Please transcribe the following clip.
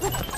Ha ha ha!